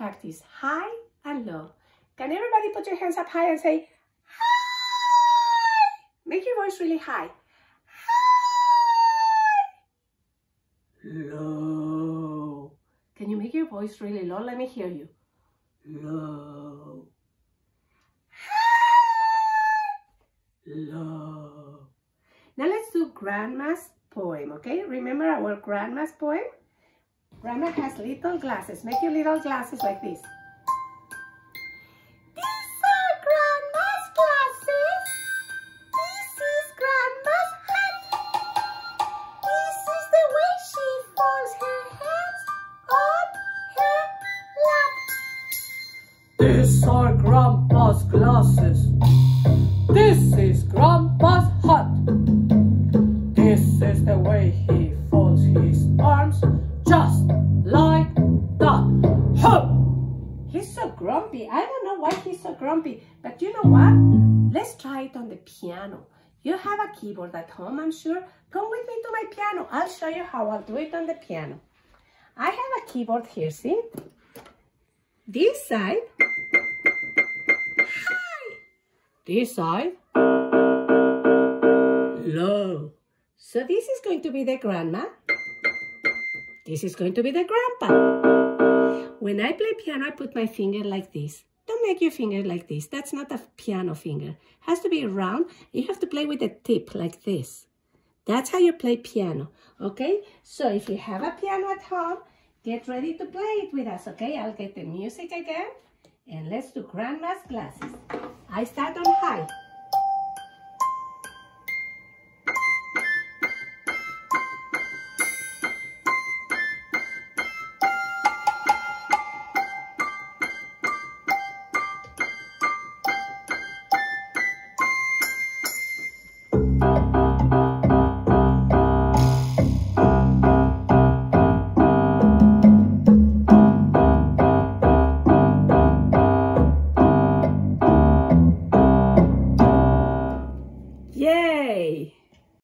practice high and low. Can everybody put your hands up high and say, hi? Make your voice really high. Hi. Low. Can you make your voice really low? Let me hear you. Low. High. Low. Now let's do grandma's poem, okay? Remember our grandma's poem? Grandma has little glasses. Make your little glasses like this. These are Grandma's glasses. This is Grandma's hat. This is the way she folds her hands on her lap. These are Grandpa's glasses. This is Grandpa's hat. This is the way he grumpy. I don't know why he's so grumpy. But you know what? Let's try it on the piano. You have a keyboard at home, I'm sure. Come with me to my piano. I'll show you how I'll do it on the piano. I have a keyboard here, see? This side. High. This side. Low. So this is going to be the grandma. This is going to be the grandpa. When I play piano, I put my finger like this. Don't make your finger like this. That's not a piano finger. It has to be round. You have to play with the tip like this. That's how you play piano, okay? So if you have a piano at home, get ready to play it with us, okay? I'll get the music again. And let's do grandma's glasses. I start on high.